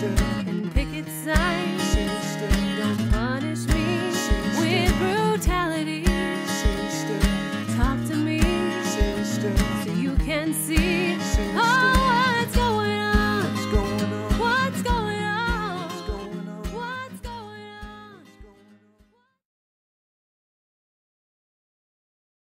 Sister. and picket signs. Sister. Don't punish me Sister. with brutality. Sister. Talk to me Sister. so you can see. Sister. Oh.